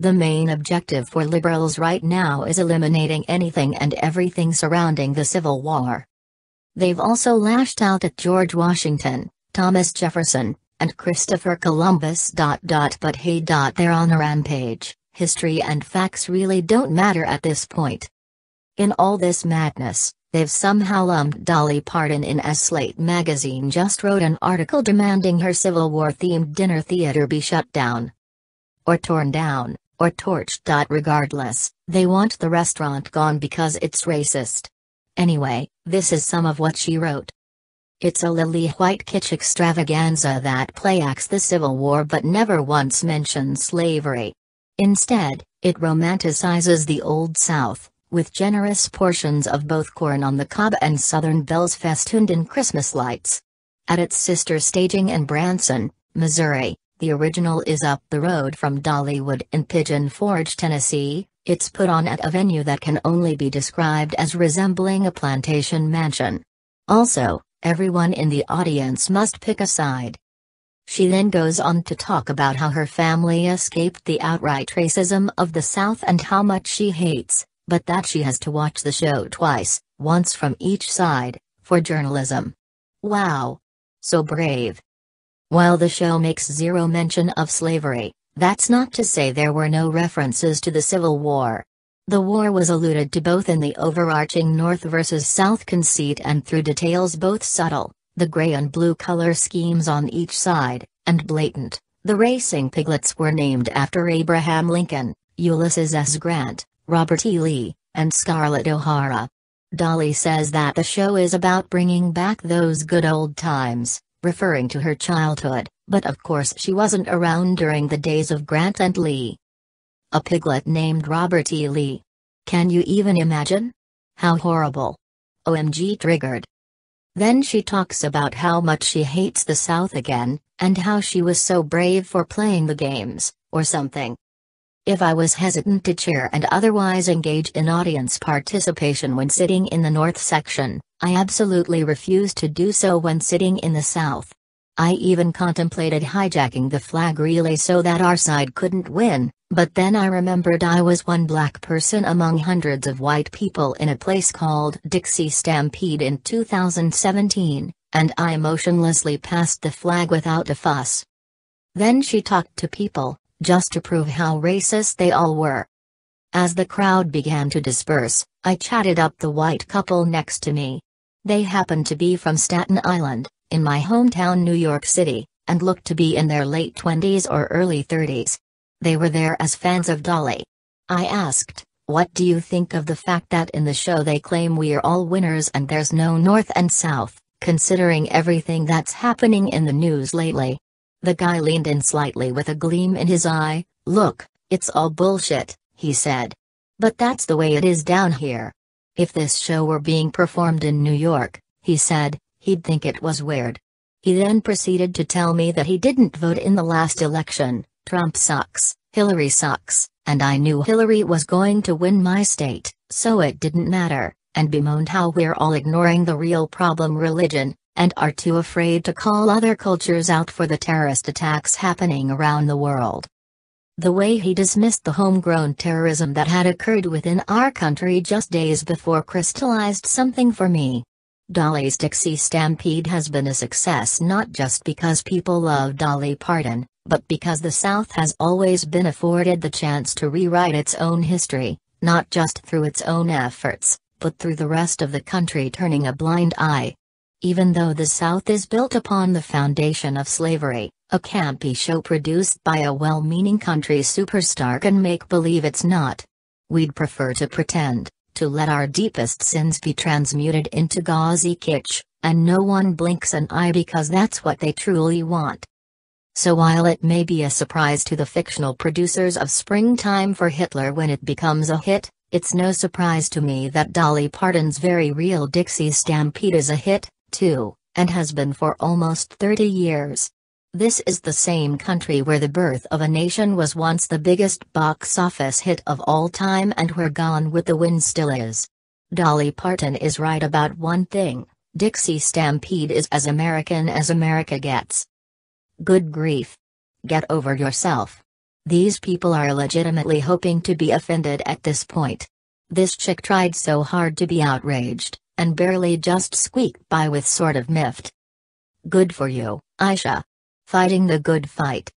The main objective for liberals right now is eliminating anything and everything surrounding the Civil War. They've also lashed out at George Washington, Thomas Jefferson, and Christopher Columbus. But hey, they're on a rampage. History and facts really don't matter at this point. In all this madness, they've somehow lumped Dolly Parton in as Slate magazine just wrote an article demanding her Civil War themed dinner theater be shut down. Or torn down, or torched. Regardless, they want the restaurant gone because it's racist. Anyway, this is some of what she wrote. It's a lily white kitsch extravaganza that playacts the Civil War but never once mentions slavery. Instead, it romanticizes the Old South, with generous portions of both corn on the cob and Southern belles festooned in Christmas lights. At its sister staging in Branson, Missouri, the original is up the road from Dollywood in Pigeon Forge, Tennessee, it's put on at a venue that can only be described as resembling a plantation mansion. Also, everyone in the audience must pick a side. She then goes on to talk about how her family escaped the outright racism of the South and how much she hates, but that she has to watch the show twice, once from each side, for journalism. Wow! So brave. While the show makes zero mention of slavery, that's not to say there were no references to the Civil War. The war was alluded to both in the overarching North versus South conceit and through details both subtle, the gray and blue color schemes on each side, and blatant. The racing piglets were named after Abraham Lincoln, Ulysses S. Grant, Robert E. Lee, and Scarlett O'Hara. Dolly says that the show is about bringing back those good old times, referring to her childhood, but of course she wasn't around during the days of Grant and Lee. A piglet named Robert E. Lee. Can you even imagine? How horrible. OMG triggered. Then she talks about how much she hates the South again, and how she was so brave for playing the games, or something. If I was hesitant to cheer and otherwise engage in audience participation when sitting in the North section, I absolutely refused to do so when sitting in the South. I even contemplated hijacking the flag relay so that our side couldn't win, but then I remembered I was one black person among hundreds of white people in a place called Dixie Stampede in 2017, and I motionlessly passed the flag without a fuss. Then she talked to people, just to prove how racist they all were. As the crowd began to disperse, I chatted up the white couple next to me. They happened to be from Staten Island, in my hometown New York City, and looked to be in their late 20s or early 30s. They were there as fans of Dolly. I asked, What do you think of the fact that in the show they claim we're all winners and there's no North and South, considering everything that's happening in the news lately? The guy leaned in slightly with a gleam in his eye, Look, it's all bullshit, he said. But that's the way it is down here. If this show were being performed in New York, he said, he'd think it was weird. He then proceeded to tell me that he didn't vote in the last election, Trump sucks, Hillary sucks, and I knew Hillary was going to win my state, so it didn't matter, and bemoaned how we're all ignoring the real problem religion, and are too afraid to call other cultures out for the terrorist attacks happening around the world. The way he dismissed the homegrown terrorism that had occurred within our country just days before crystallized something for me. Dolly's Dixie Stampede has been a success not just because people love Dolly Parton, but because the South has always been afforded the chance to rewrite its own history, not just through its own efforts, but through the rest of the country turning a blind eye. Even though the South is built upon the foundation of slavery, a campy show produced by a well-meaning country superstar can make believe it's not. We'd prefer to pretend to let our deepest sins be transmuted into gauzy kitsch, and no one blinks an eye because that's what they truly want. So while it may be a surprise to the fictional producers of Springtime for Hitler when it becomes a hit, it's no surprise to me that Dolly Parton's very real Dixie Stampede is a hit, too, and has been for almost 30 years. This is the same country where The Birth of a Nation was once the biggest box office hit of all time and where Gone with the Wind still is. Dolly Parton is right about one thing Dixie Stampede is as American as America gets. Good grief. Get over yourself. These people are legitimately hoping to be offended at this point. This chick tried so hard to be outraged, and barely just squeaked by with sort of miffed. Good for you, Aisha. Fighting the good fight.